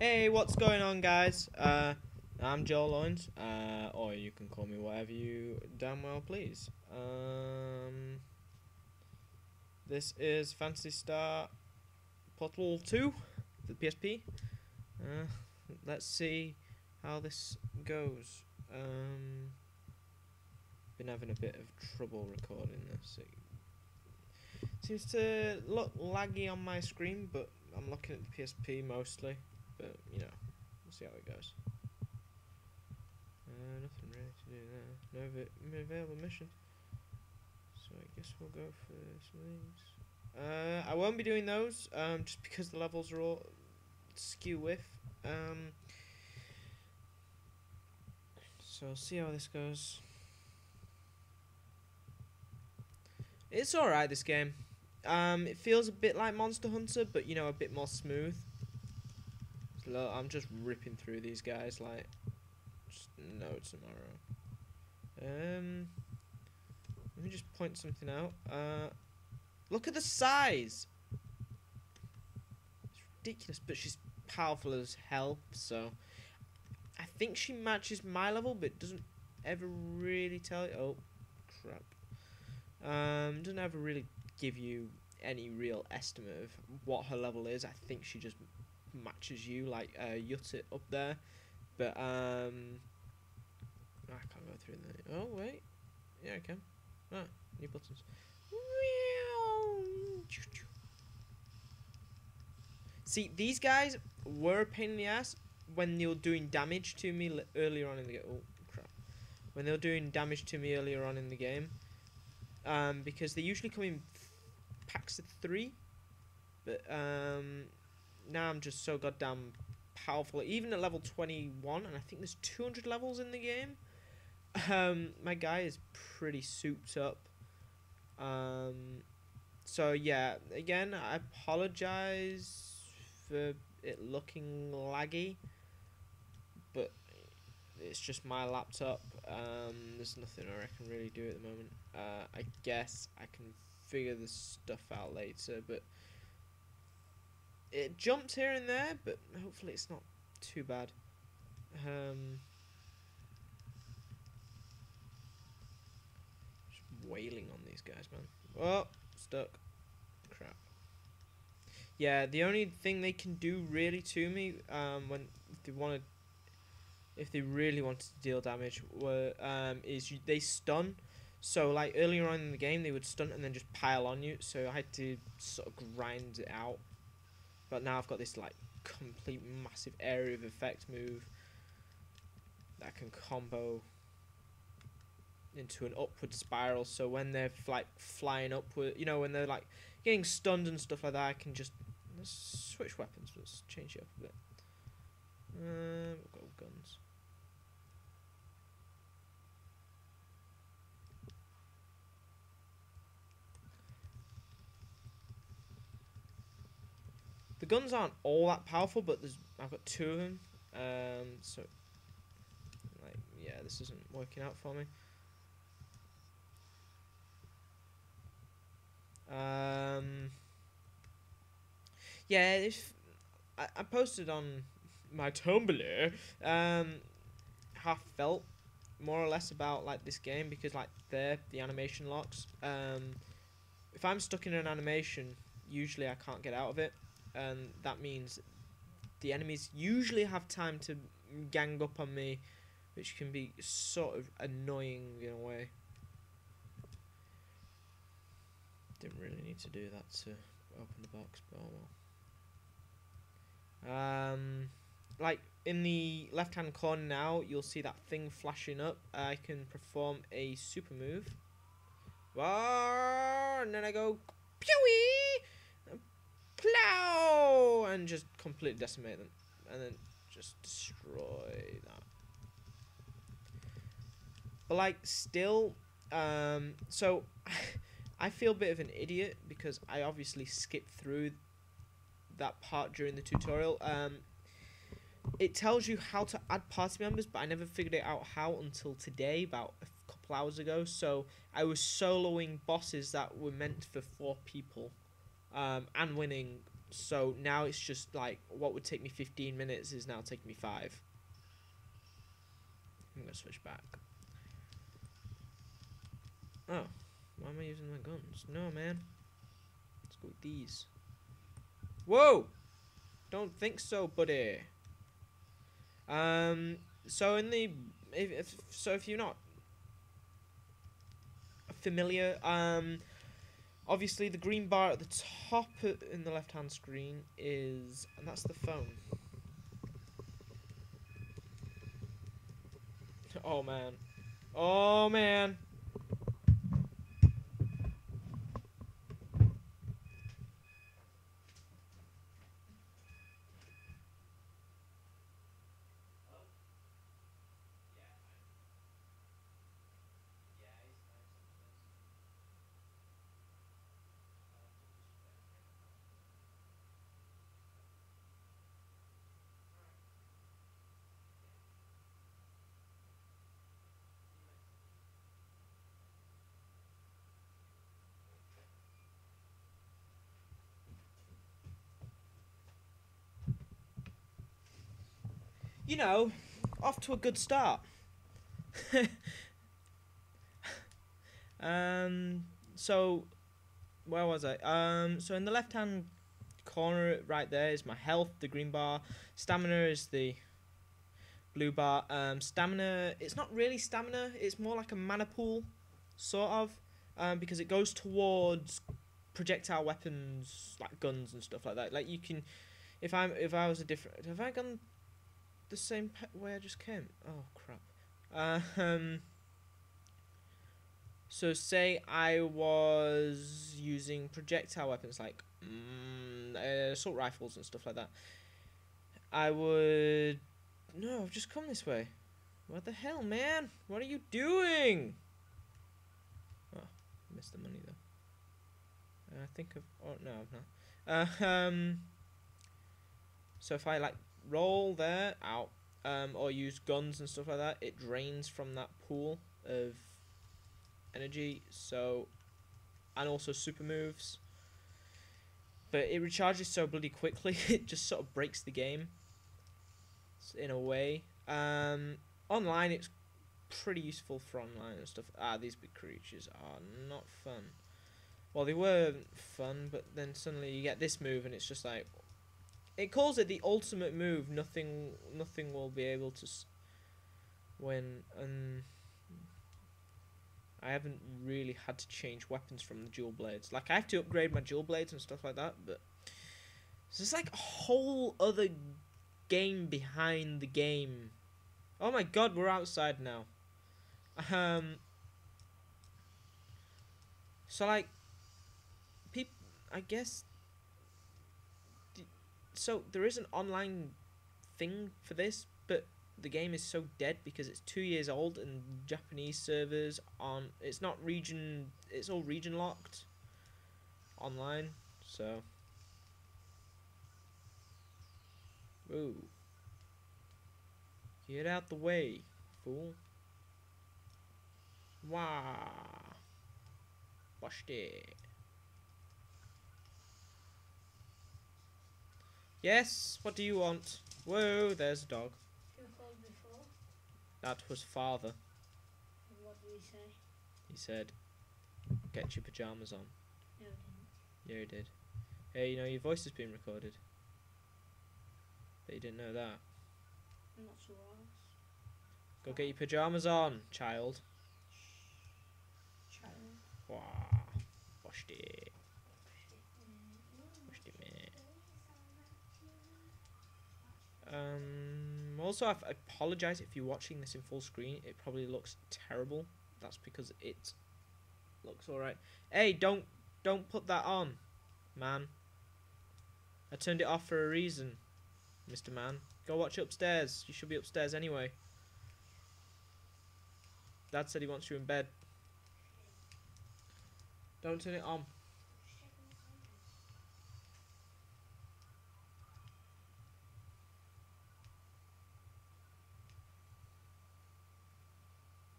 Hey, what's going on, guys? Uh, I'm Joel Loins, uh, or you can call me whatever you damn well please. Um, this is Phantasy Star Portable 2 for the PSP. Uh, let's see how this goes. Um, been having a bit of trouble recording this. It seems to look laggy on my screen, but I'm looking at the PSP mostly. But you know, we'll see how it goes. Uh, nothing really to do there. No vi- available missions. So I guess we'll go for some of these. Uh, I won't be doing those, um, just because the levels are all skew with. Um, so we'll see how this goes. It's alright, this game. Um, it feels a bit like Monster Hunter, but you know, a bit more smooth. Look, I'm just ripping through these guys like no tomorrow. Um, let me just point something out. Uh, look at the size. It's ridiculous, but she's powerful as hell. So I think she matches my level, but doesn't ever really tell you. Oh, crap. Um, doesn't ever really give you any real estimate of what her level is. I think she just matches you, like uh, Yutit up there. But um, I can't go through there. Oh wait, yeah I can. Ah, new buttons. See, these guys were a pain in the ass when they were doing damage to me earlier on in the game. Oh crap! When they were doing damage to me earlier on in the game, um, because they usually come in packs of three, but um, now I'm just so goddamn powerful. Even at level 21, and I think there's 200 levels in the game. Um, my guy is pretty souped up. Um, so yeah, again, I apologize for it looking laggy, but it's just my laptop. Um, there's nothing I can really do at the moment. Uh, I guess I can figure this stuff out later, but it jumps here and there, but hopefully it's not too bad. Um, just wailing on these guys, man. Oh, stuck. Crap. Yeah, the only thing they can do really to me, um, when they wanted, if they really wanted to deal damage, were um, is you, they stun. So like earlier on in the game, they would stun and then just pile on you. So I had to sort of grind it out. But now I've got this like complete massive area of effect move that can combo into an upward spiral. So when they're like flying upward, you know, when they're like getting stunned and stuff like that, I can just let's switch weapons. Let's change it up a bit. Uh, we'll go guns. The guns aren't all that powerful, but there's I've got two of them. Um, so, like, yeah, this isn't working out for me. Um, yeah, if I, I posted on my Tumblr um, felt more or less about like this game because like there the animation locks. Um, if I'm stuck in an animation, usually I can't get out of it and that means the enemies usually have time to gang up on me, which can be sort of annoying in a way. Didn't really need to do that to open the box, but oh well. Um, like in the left hand corner now, you'll see that thing flashing up. I can perform a super move. And then I go, pewy! Just completely decimate them and then just destroy that. But like still um so I feel a bit of an idiot because I obviously skipped through that part during the tutorial. Um it tells you how to add party members but I never figured it out how until today about a couple hours ago. So I was soloing bosses that were meant for four people um, and winning so now it's just like what would take me 15 minutes is now taking me five. I'm gonna switch back. Oh, why am I using my guns? No, man. Let's go with these. Whoa! Don't think so, buddy. Um. So in the if, if so if you're not familiar, um, obviously the green bar at the top in the left hand screen is and that's the phone. Oh man. Oh man. You know, off to a good start. um so where was I? Um so in the left hand corner right there is my health, the green bar. Stamina is the blue bar. Um stamina it's not really stamina, it's more like a mana pool, sort of. Um because it goes towards projectile weapons like guns and stuff like that. Like you can if I'm if I was a different have I gone the same way I just came? Oh crap. Uh, um so say I was using projectile weapons like mm, uh, assault rifles and stuff like that. I would no, I've just come this way. What the hell, man? What are you doing? Oh, missed the money though. I think I've. Oh no, I've not. Uh, um. So if I like roll there out, um, or use guns and stuff like that, it drains from that pool of energy. So, and also super moves. But it recharges so bloody quickly, it just sort of breaks the game. In a way, um, online it's pretty useful for online and stuff. Ah, these big creatures are not fun. Well, they were fun, but then suddenly you get this move, and it's just like it calls it the ultimate move. Nothing, nothing will be able to win. And I haven't really had to change weapons from the dual blades. Like I have to upgrade my dual blades and stuff like that, but it's just like a whole other game behind the game. Oh my god, we're outside now. Um. So like, people. I guess so there is an online thing for this, but the game is so dead because it's two years old and Japanese servers on. It's not region. It's all region locked. Online, so. Ooh. Get out the way, fool. Wow. Watch it. Yes, what do you want? Whoa, there's a dog. Who called before? That was father. What did he say? He said, get your pajamas on. No, he didn't. Yeah, he did. Hey, you know, your voice is being recorded. But you didn't know that. I'm not sure. Go get your pajamas on, child. Child. Wow. Washed it. Washed it, man. Um, also, I apologize if you're watching this in full screen. It probably looks terrible. That's because it looks alright. Hey, don't don't put that on, man. I turned it off for a reason, Mr. Man. Go watch upstairs. You should be upstairs anyway. Dad said he wants you in bed. Don't turn it on.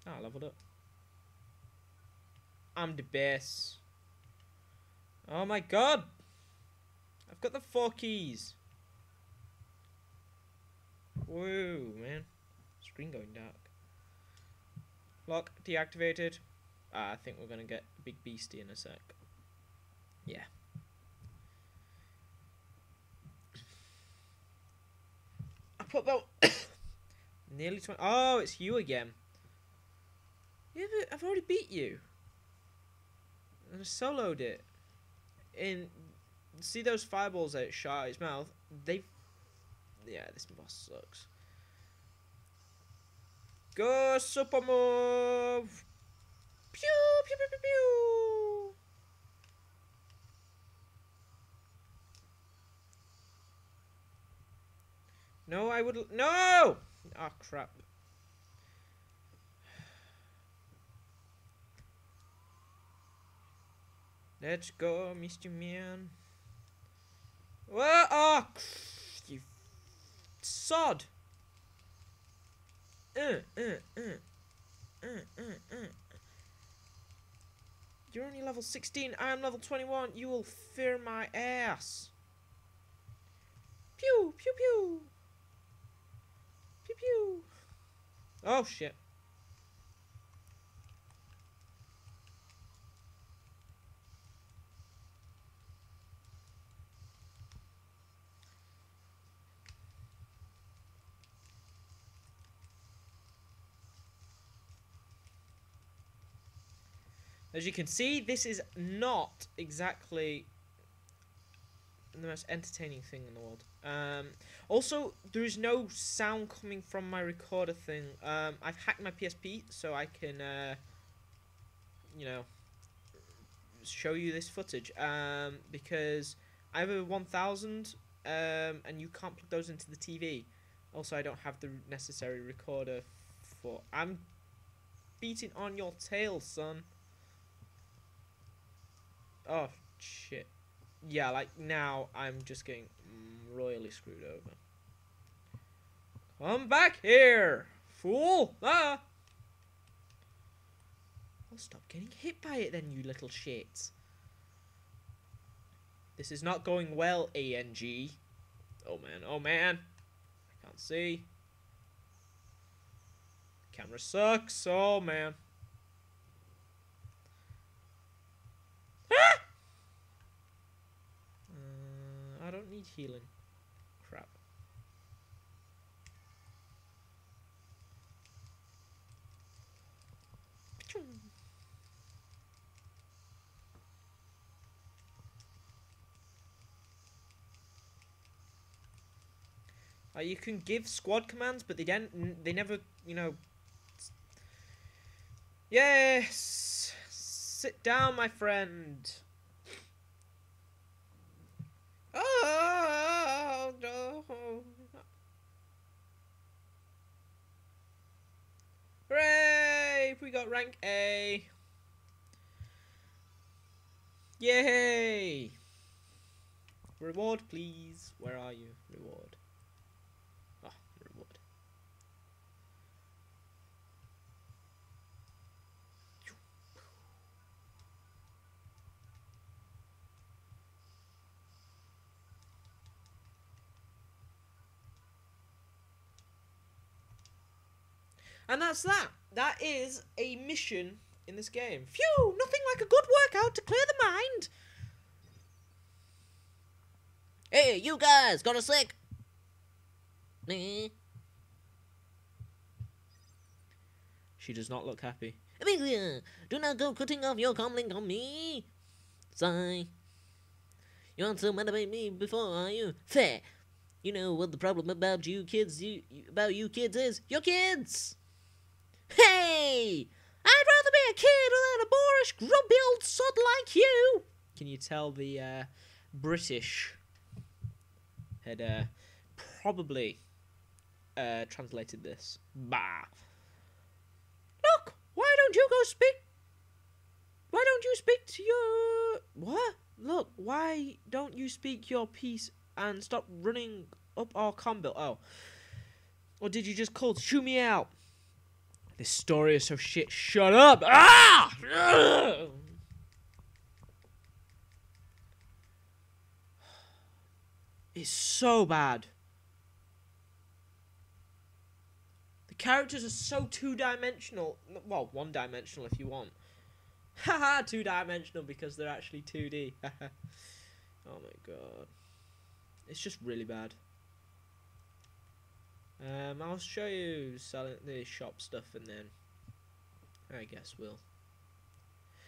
Ah, leveled up. I'm the best. Oh my god! I've got the four keys. Whoa, man. Screen going dark. Lock deactivated. Ah, I think we're gonna get a big beastie in a sec. Yeah. I put about nearly twenty. Oh, it's you again. Yeah, but I've already beat you. And I soloed it. In see those fireballs that it shot at his mouth? They Yeah, this boss sucks. Go super move! Pew pew pew pew pew! No, I would no! Oh crap. Let's go, Mr. Man. Whoa! Oh, you sod! Uh, uh, uh. You're only level 16. I am level 21. You will fear my ass. Pew, pew, pew. Pew, pew. Oh, shit. As you can see, this is not exactly the most entertaining thing in the world. Um, also, there is no sound coming from my recorder thing. Um, I've hacked my PSP so I can, uh, you know, show you this footage. Um, because I have a 1000 um, and you can't plug those into the TV. Also, I don't have the necessary recorder for. I'm beating on your tail, son. Oh shit. Yeah, like now I'm just getting royally screwed over. Come back here, fool! Ah! Well, stop getting hit by it then, you little shit. This is not going well, ANG. Oh man, oh man. I can't see. Camera sucks, oh man. I don't need healing. Crap. Uh, you can give squad commands, but they don't. They never, you know. Yes, sit down, my friend. Oh no! Hooray! We got rank A. Yay! Reward, please. Where are you? Reward. Ah, reward. And that's that. That is a mission in this game. Phew! Nothing like a good workout to clear the mind. Hey, you guys, got a? Eh? She does not look happy. Amelia, do not go cutting off your comlink on me. Sigh. You aren't so mad about me before, are you? Fair. You know what the problem about you kids, you, about you kids is? You're kids. Hey! I'd rather be a kid than a boorish, grumpy old sod like you. Can you tell the uh, British had uh, probably uh, translated this? Bah. Look, why don't you go speak? Why don't you speak to your what? Look, why don't you speak your piece and stop running up our combo? Oh, or did you just call to shoo me out? This story is so shit. Shut up! Ah! Is so bad. The characters are so two dimensional. Well, one dimensional if you want. Haha, two dimensional because they're actually 2D. oh my god. It's just really bad. Um, I'll show you selling the shop stuff and then I guess we'll.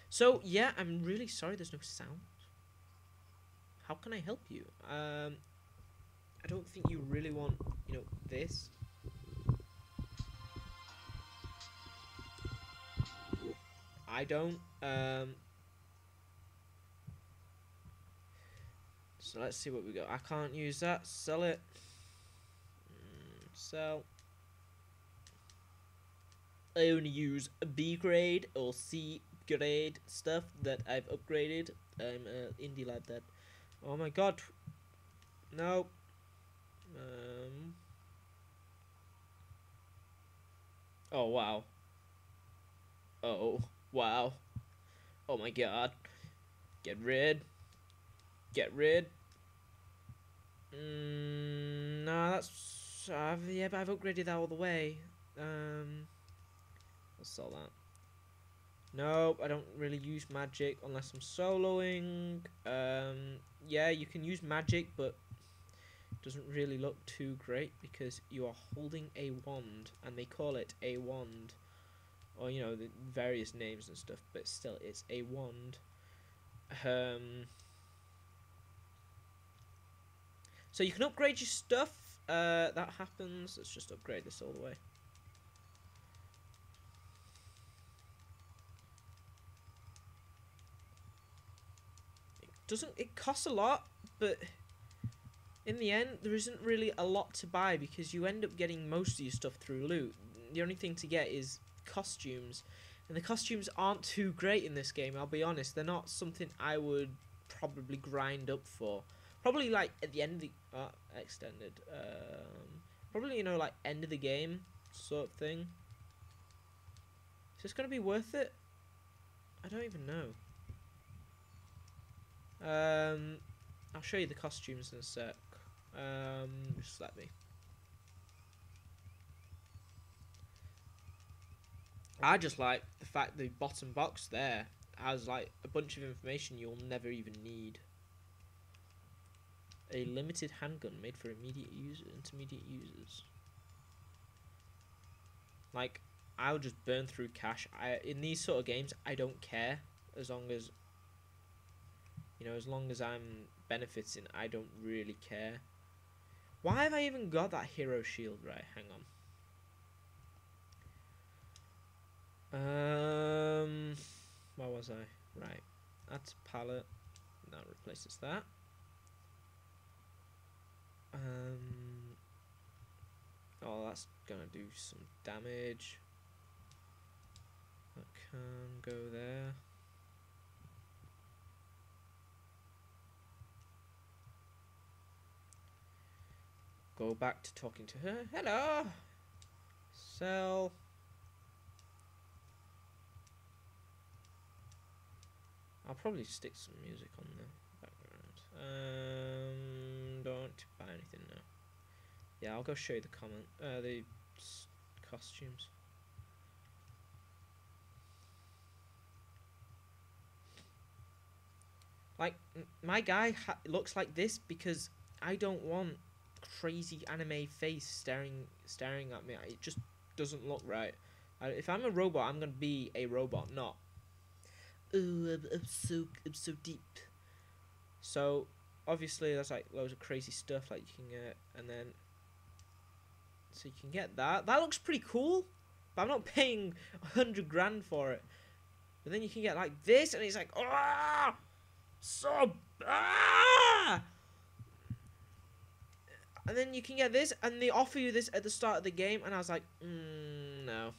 So yeah, I'm really sorry there's no sound. How can I help you? Um, I don't think you really want, you know, this. I don't. Um, so let's see what we got. I can't use that. Sell it. Sell. I only use B grade or C grade stuff that I've upgraded. I'm uh, indie like that. Oh my god. No. Um. Oh wow. Oh wow. Oh my god. Get rid. Get rid. Mm, no, that's uh, yeah, but I've upgraded that all the way. Um, I'll sell that. Nope, I don't really use magic unless I'm soloing. Um, yeah, you can use magic, but doesn't really look too great because you are holding a wand, and they call it a wand, or you know the various names and stuff. But still, it's a wand. Um, so you can upgrade your stuff. Uh, that happens. Let's just upgrade this all the way. It doesn't it costs a lot but in the end there isn't really a lot to buy because you end up getting most of your stuff through loot the only thing to get is costumes and the costumes aren't too great in this game i'll be honest they're not something i would probably grind up for probably like at the end of the uh, extended um, probably you know like end of the game sort of thing is this gonna be worth it i don't even know um, I'll show you the costumes in a sec. Um, just let me. I just like the fact the bottom box there has like a bunch of information you'll never even need. A limited handgun made for immediate user, intermediate users. Like, I'll just burn through cash. I in these sort of games, I don't care as long as you know, as long as I'm benefiting, I don't really care. Why have I even got that hero shield? Right, hang on. Um, where was I? Right, that's palette. That replaces that. Um, oh, that's gonna do some damage. That can go there. Go back to talking to her. Hello. Sell. I'll probably stick some music on the background. Um, don't buy anything now. Yeah, I'll go show you the comment. Uh, the costumes. Like my guy looks like this because I don't want crazy anime face staring staring at me. It just doesn't look right. I, if I'm a robot, I'm gonna be a robot, not. Oh, I'm, I'm so I'm so deep. So obviously there's like loads of crazy stuff like you can get, and then so you can get that. That looks pretty cool, but I'm not paying a hundred grand for it. But then you can get like this, and it's like ah, so ah and then you can get this, and they offer you this at the start of the game, and I was like, mm, no,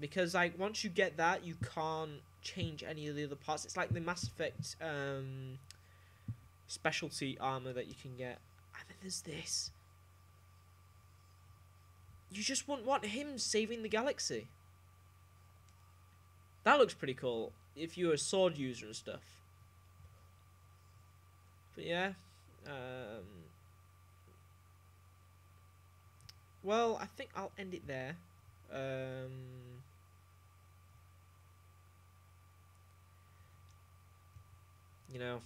because like once you get that, you can't change any of the other parts. It's like the Mass Effect um, specialty armor that you can get, and then there's this. You just wouldn't want him saving the galaxy. That looks pretty cool if you're a sword user and stuff. But yeah, um, well, I think I'll end it there. Um, you know,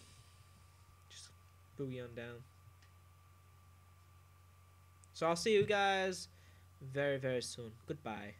down. So I'll see you guys very, very soon. Goodbye.